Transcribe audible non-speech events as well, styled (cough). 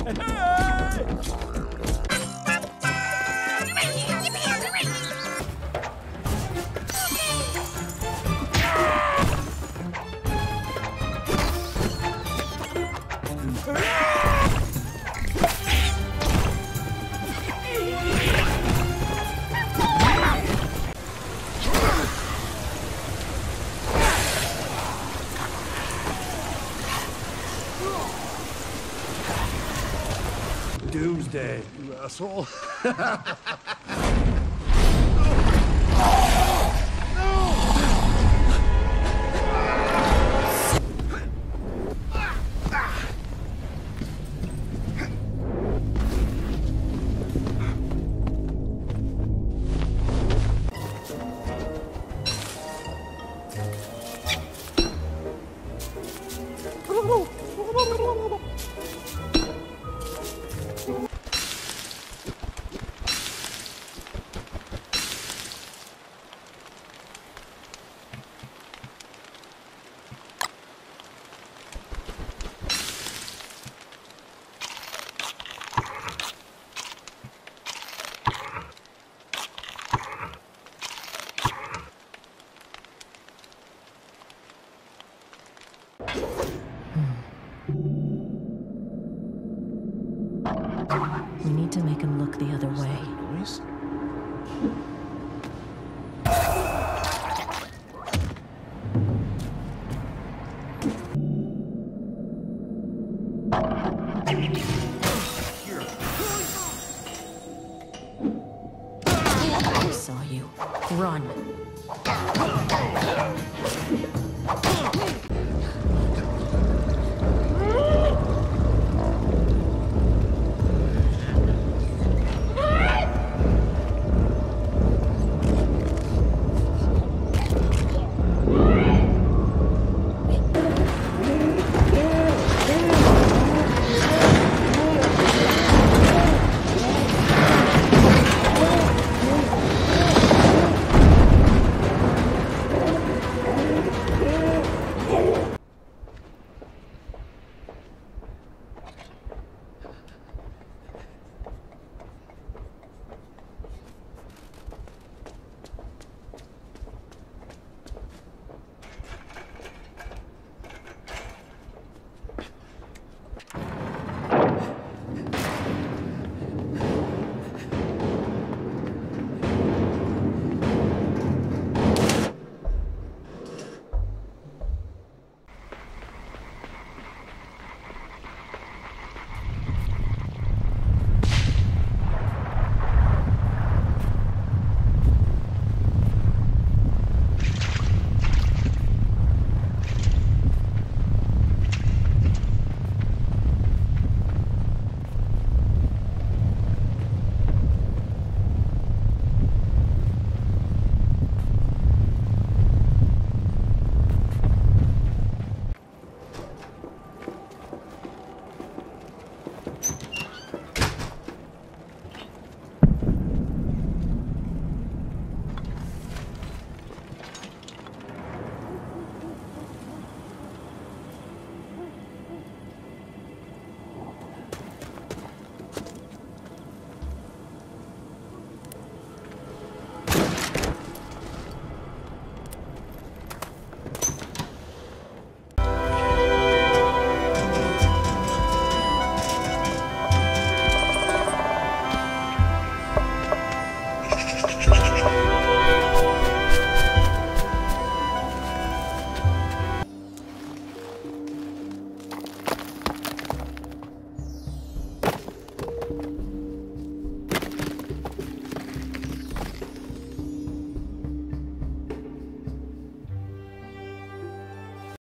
(laughs) boy? Doomsday, you asshole. (laughs) (laughs) Hmm. We need to make him look the other way. Noise? I saw you. Run.